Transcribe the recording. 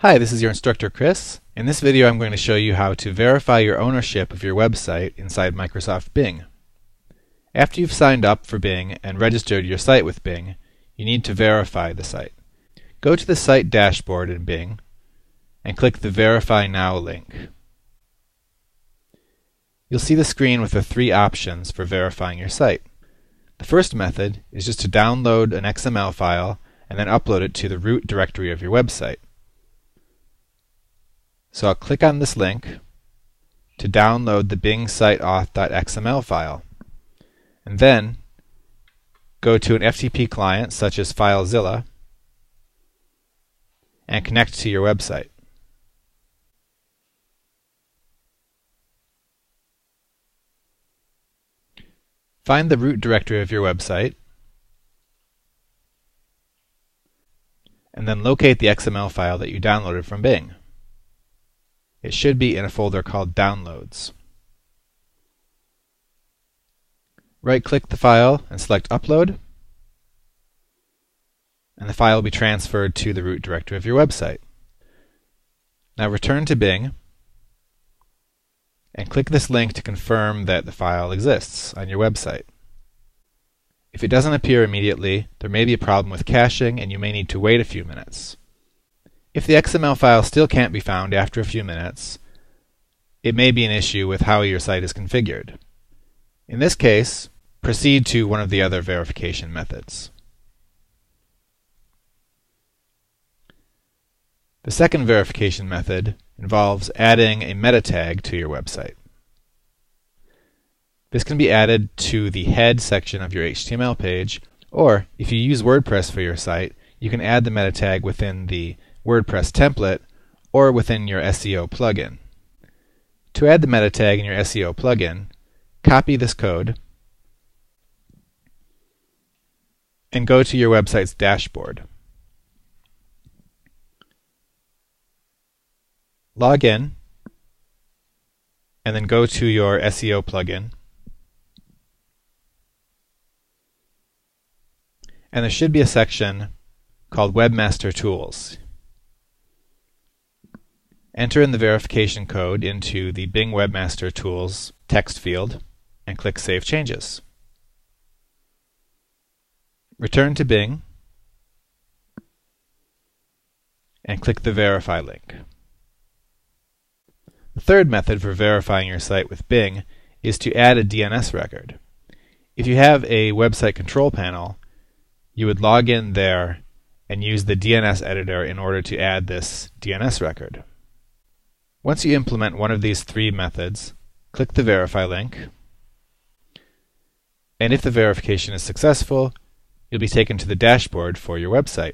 Hi, this is your instructor Chris. In this video I'm going to show you how to verify your ownership of your website inside Microsoft Bing. After you've signed up for Bing and registered your site with Bing, you need to verify the site. Go to the site dashboard in Bing and click the Verify Now link. You'll see the screen with the three options for verifying your site. The first method is just to download an XML file and then upload it to the root directory of your website. So I'll click on this link to download the Bing site auth.xml file. And then go to an FTP client such as FileZilla and connect to your website. Find the root directory of your website and then locate the XML file that you downloaded from Bing. It should be in a folder called Downloads. Right-click the file and select Upload, and the file will be transferred to the root directory of your website. Now return to Bing and click this link to confirm that the file exists on your website. If it doesn't appear immediately, there may be a problem with caching and you may need to wait a few minutes. If the XML file still can't be found after a few minutes, it may be an issue with how your site is configured. In this case, proceed to one of the other verification methods. The second verification method involves adding a meta tag to your website. This can be added to the head section of your HTML page, or if you use WordPress for your site, you can add the meta tag within the WordPress template or within your SEO plugin. To add the meta tag in your SEO plugin, copy this code and go to your website's dashboard. Log in and then go to your SEO plugin. And there should be a section called Webmaster Tools. Enter in the verification code into the Bing Webmaster Tools text field and click Save Changes. Return to Bing and click the Verify link. The third method for verifying your site with Bing is to add a DNS record. If you have a website control panel, you would log in there and use the DNS editor in order to add this DNS record. Once you implement one of these three methods, click the Verify link, and if the verification is successful, you'll be taken to the dashboard for your website.